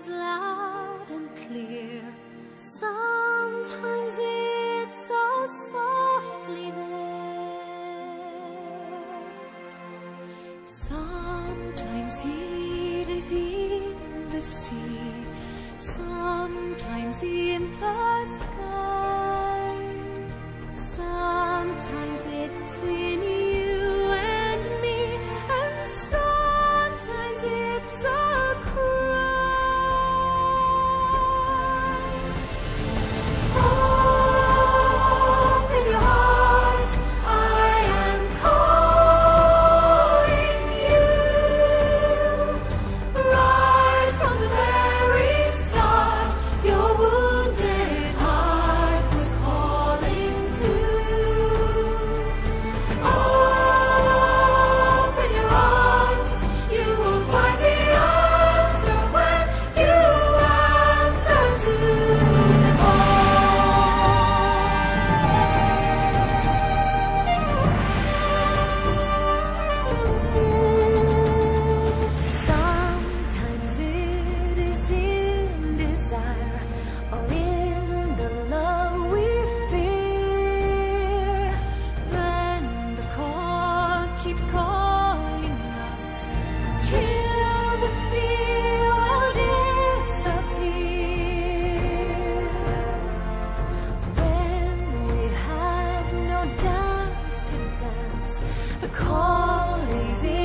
is loud and clear. Sometimes it's so softly there. Sometimes it is in the sea. Sometimes in the sky. Sometimes it's in you. easy.